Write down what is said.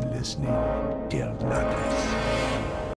listening, dear Douglas.